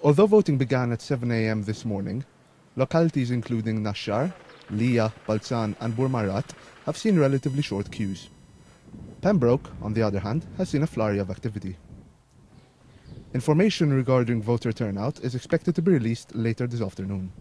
Although voting began at 7am this morning, localities including Naxxar, Lija, Balzan and Burmarrad have seen relatively short queues. Pembroke, on the other hand, has seen a flurry of activity. Information regarding voter turnout is expected to be released later this afternoon.